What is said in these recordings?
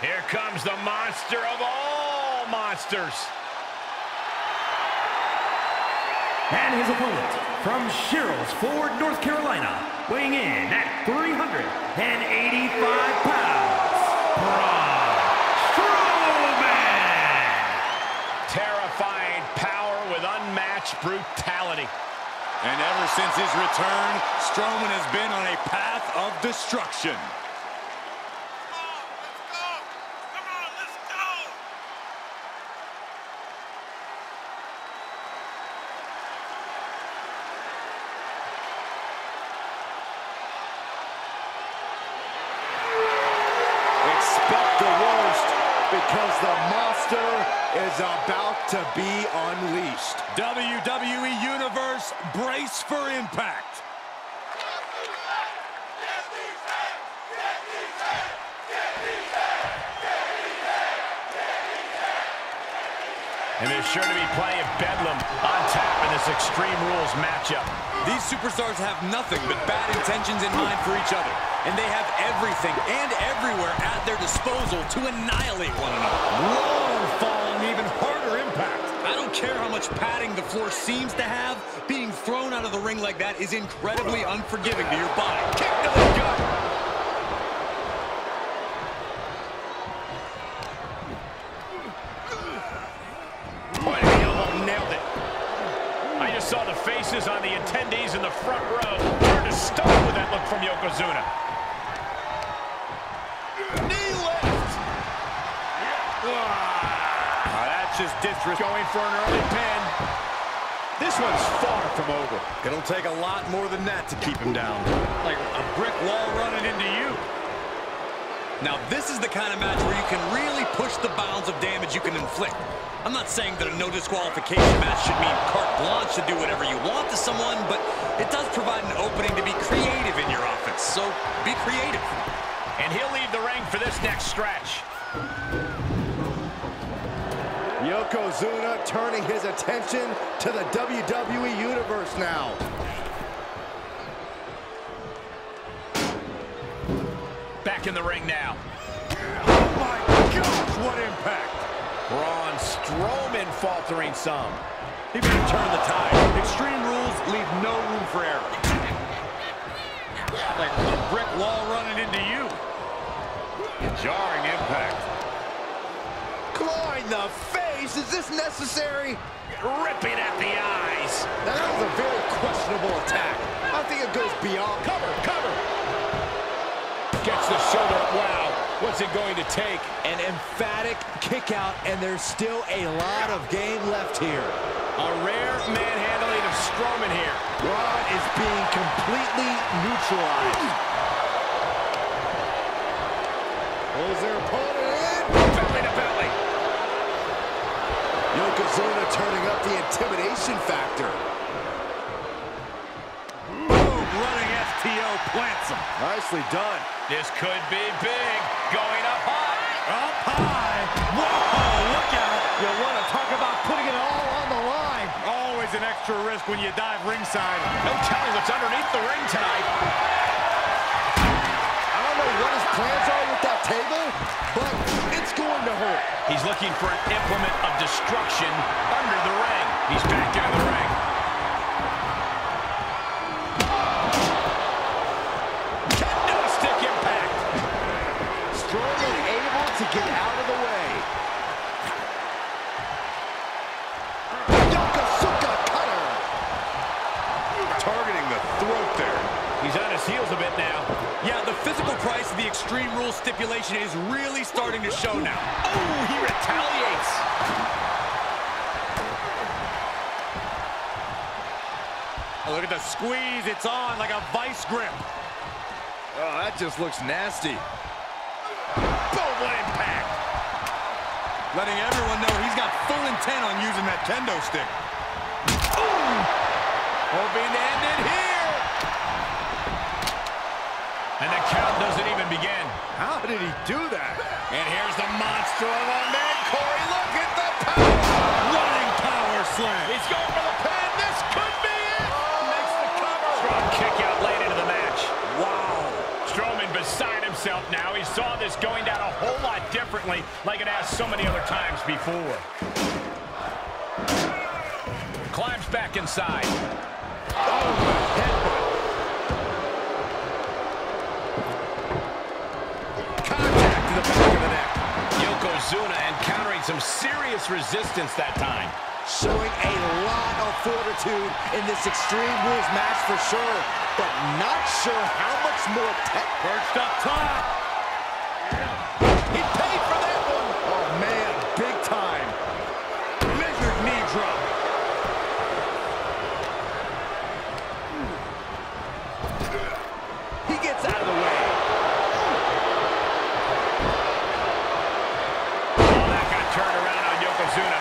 Here comes the monster of all monsters. And his opponent, from Sherrills Ford, North Carolina, weighing in at 385 pounds, Braun Strowman! Terrifying power with unmatched brutality. And ever since his return, Strowman has been on a path of destruction. Expect the worst because the monster is about to be unleashed. WWE Universe, brace for impact. And there's sure to be plenty of bedlam on tap in this Extreme Rules matchup. These superstars have nothing but bad intentions in mind for each other. And they have everything and everywhere at their disposal to annihilate one another. Long fall and even harder impact. I don't care how much padding the floor seems to have, being thrown out of the ring like that is incredibly unforgiving to your body. Kick to the gut. Boy, the elbow oh, nailed it. I just saw the faces on the attendees in the front row turn to stone with that look from Yokozuna. Just disrespect. Going for an early pin. This one's far from over. It'll take a lot more than that to keep him down. Like a brick wall running into you. Now, this is the kind of match where you can really push the bounds of damage you can inflict. I'm not saying that a no disqualification match should mean carte blanche to do whatever you want to someone, but it does provide an opening to be creative in your offense, so be creative. And he'll leave the ring for this next stretch. Yokozuna turning his attention to the WWE Universe now. Back in the ring now. Oh my gosh, what impact! Braun Strowman faltering some. He may turn the tide. Extreme rules leave no room for error. Like a brick wall running into you. Jarring impact. Claw in the face, is this necessary? Ripping at the eyes. Now that was a very questionable attack. I think it goes beyond. Cover, cover. Gets the shoulder. Wow. What's it going to take? An emphatic kick out, and there's still a lot of game left here. A rare manhandling of Strowman here. Braun is being completely neutralized. Pulls their opponent in. Belly to belly. Yokozuna turning up the intimidation factor. Boom, running FTO plants him. Nicely done. This could be big. Going up high. Up high. Whoa, look out. You want to talk about putting it all on the line. Always an extra risk when you dive ringside. No telling what's underneath the ring tonight. I don't know what his plans are with that table, but it's going to hurt. He's looking for an implement of destruction under the ring. He's back into the ring. Kendo stick impact. Strowman able to get out of the way. Yokozuna cutter. Targeting the throat there. He's on his heels a bit now. Yeah, the physical price of the Extreme Rules stipulation is really starting to show now. Oh, he retaliates. Oh, look at the squeeze. It's on like a vice grip. Oh, that just looks nasty. Boom, what impact. Letting everyone know he's got full intent on using that kendo stick. Hoping to end it here. And the count doesn't even begin. How did he do that? And here's the monster of a man, Corey. Look at the power. Running power slam. He's going for the pin. This could be it. Oh. Makes the cover. Strong kick out late into the match. Wow. Strowman beside himself now. He saw this going down a whole lot differently like it has so many other times before. Climbs back inside. Oh, Contact Yokozuna encountering some serious resistance that time. Showing a lot of fortitude in this Extreme Rules match for sure, but not sure how much more tech. Perched up top. He paid for that one. Oh, man, big time. Measured knee drop. He gets out of the way. Oh, that got turned around on Yokozuna.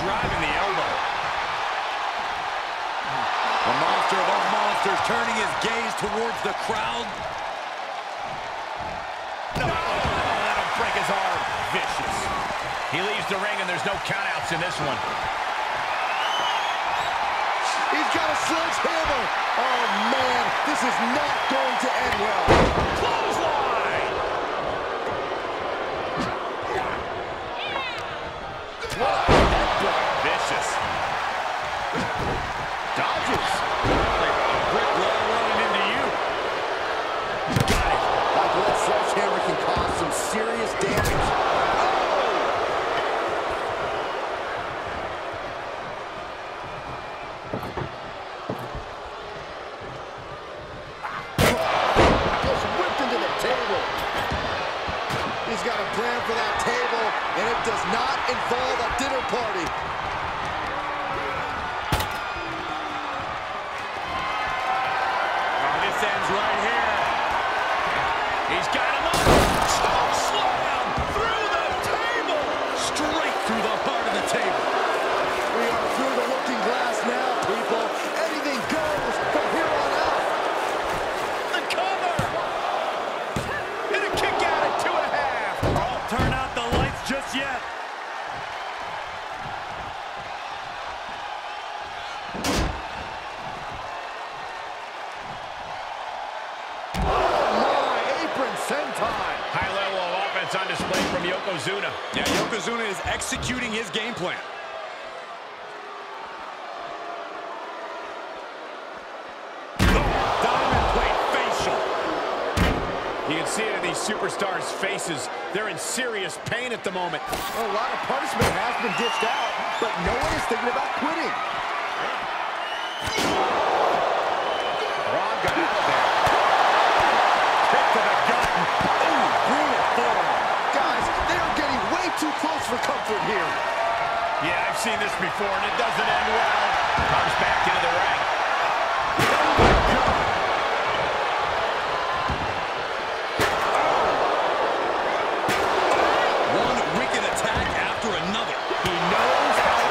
Driving the elbow. The monster of all monsters turning his gaze towards the crowd. No, oh, that'll break his arm. Vicious. He leaves the ring, and there's no countouts in this one. He's got a sledgehammer. Oh, man, this is not going to end well. Clothesline! Right sentai. High level of offense on display from Yokozuna. Yeah, Yokozuna is executing his game plan. Diamond plate facial. You can see it in these superstars' faces. They're in serious pain at the moment. A lot of punishment has been dished out, but no one is thinking about quitting. Braun got out of there. Kick to the for comfort here. Yeah, I've seen this before, and it doesn't end well. Comes back into the ring. Oh. One wicked attack after another. He knows how.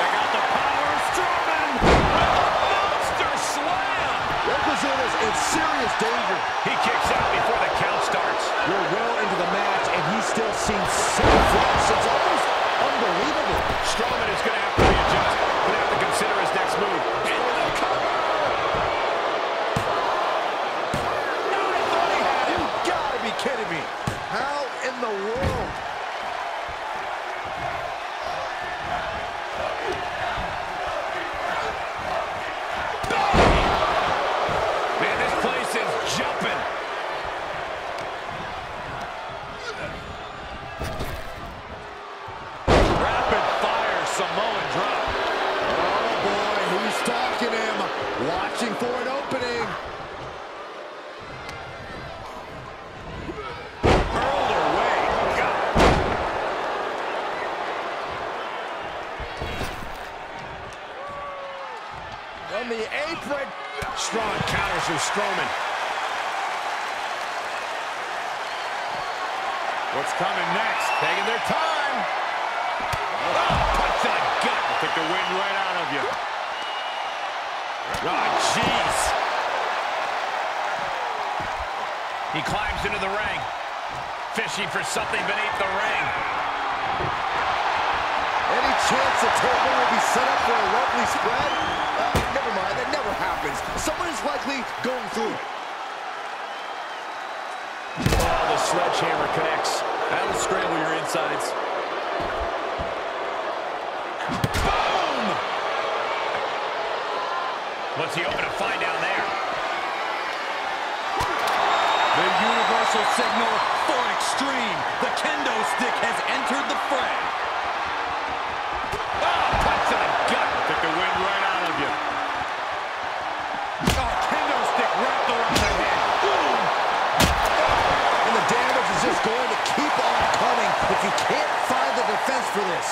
Check the power. Strowman. Monster slam. Yokozuna's in serious danger. He kicks out before the count starts. We're well into the match, and he still seems so fresh. It's almost unbelievable. Strowman is going to have to readjust. Going to have to consider his next move. Into the cover. No, I thought he had him. You gotta be kidding me. How in the world? Man, this place is jumping. Rapid fire Samoan drop. Oh boy, who's stalking him? Watching for an opening. Hurled away. God. On the apron. Strong counters from Strowman. What's coming next? Taking their time. Oh, punch to the gut. Will take the wind right out of you. Oh, jeez. He climbs into the ring, fishing for something beneath the ring. Any chance the table will be set up for a lovely spread? Uh, never mind, that never happens. Someone is likely going through. Oh, the sledgehammer connects. That'll scramble your insides. Boom! What's he hoping to find down there? The universal signal for extreme. The kendo stick has entered the fray. Can't find the defense for this.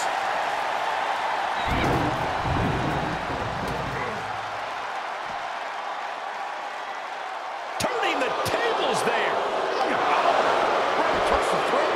Turning the tables there. Right across the throat.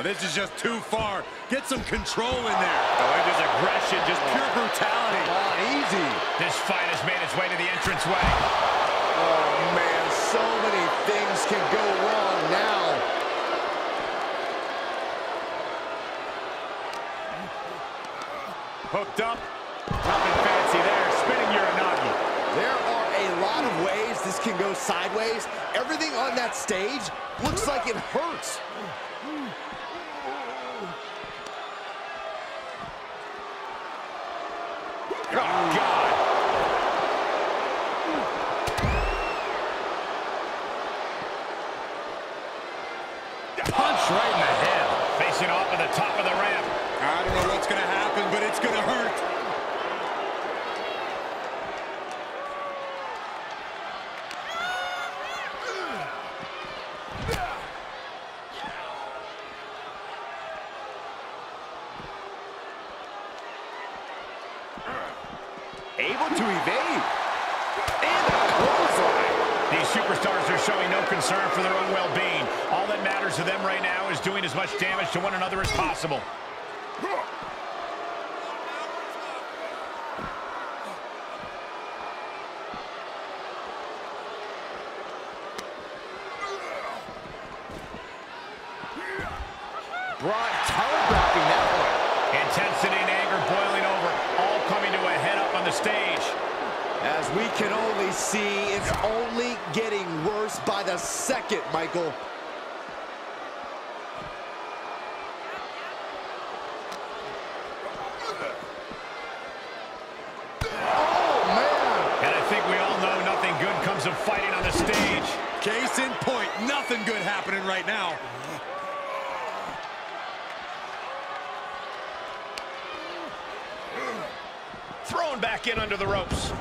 Oh, this is just too far. Get some control in there. Oh, it is aggression, just pure brutality. easy. This fight has made its way to the entranceway. Oh, man, so many things can go wrong now. Hooked up. Nothing fancy there. Spinning Uranage. There are a lot of ways this can go sideways. Everything on that stage looks like it hurts. Oh, God. Punch right in the head. Facing off at the top of the ramp. I don't know what's going to happen, but it's going to hurt. Able to evade. And a clothesline. These superstars are showing no concern for their own well-being. That matters to them right now is doing as much damage to one another as possible. Braun telegraphing that one. Intensity and anger boiling over, all coming to a head up on the stage. As we can only see, it's only getting worse by the second, Michael. Oh, man. And I think we all know nothing good comes of fighting on the stage. Case in point, nothing good happening right now. Under the ropes.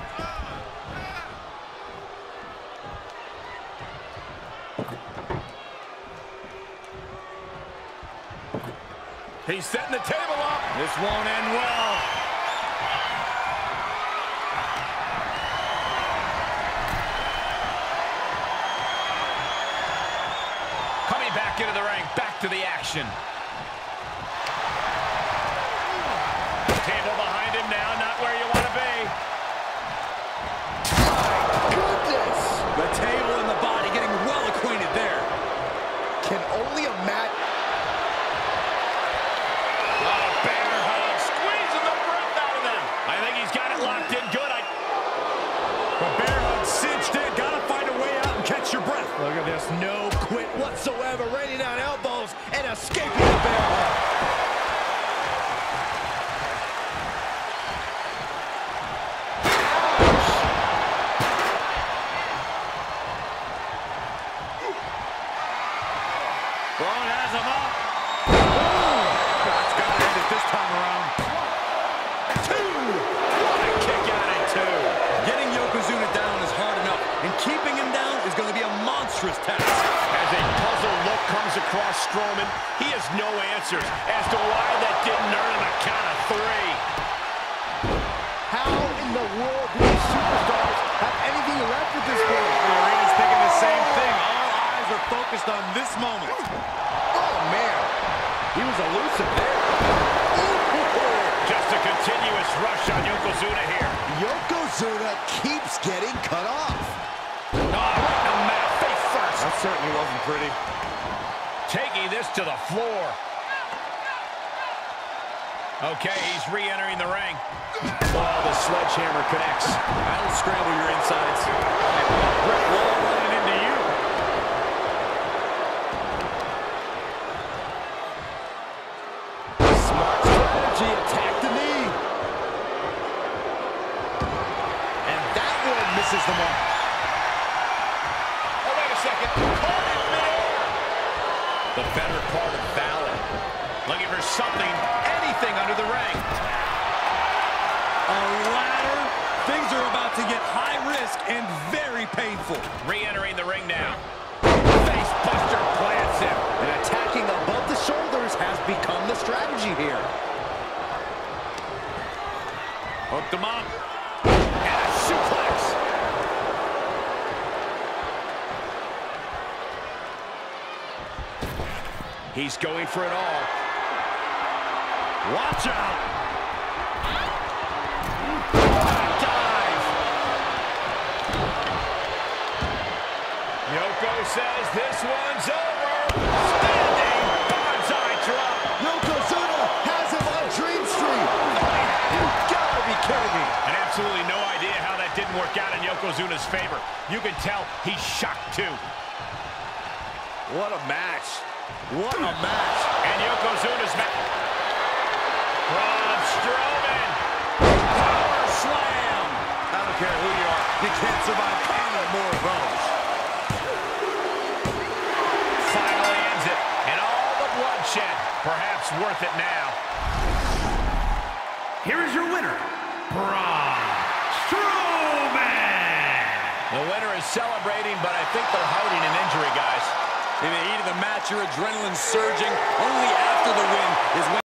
He's setting the table up. This won't end well. Coming back into the ring, back to the action. Escaping Strowman, he has no answers as to why that didn't earn him a count of three. How in the world do these superstars have anything left at this point? The arena's thinking the same thing. All eyes are focused on this moment. Oh, man. He was elusive there. Just a continuous rush on Yokozuna here. Yokozuna keeps getting cut off. Oh, right in the mat certainly wasn't pretty. To the floor. Okay, he's re-entering the ring. Oh, the sledgehammer connects. That'll scramble your insides. Brick wall running into you. Smart strategy, attack the knee. And that one misses the mark. Oh, wait a second. Caught in midair. The better part of valor. Looking for something, anything under the ring. A ladder. Things are about to get high risk and very painful. Re-entering the ring now. Face buster plants him. And attacking above the shoulders has become the strategy here. Hooked him up. And a suplex. He's going for it all. Watch out. Dive. Yoko says this one's over. Standing banzai drop. Yokozuna has him on Dream Street. You gotta be kidding me. And absolutely no idea how that didn't work out in Yokozuna's favor. You can tell he's shocked too. What a match. What a match. And Yokozuna's back. Braun Strowman. Power slam. I don't care who you are. You can't survive any more of those. Finally ends it. And all the bloodshed. Perhaps worth it now. Here is your winner, Braun Strowman. The winner is celebrating, but I think they're hiding an injury, guys. In the heat of the match, your adrenaline surging. Only after the win is when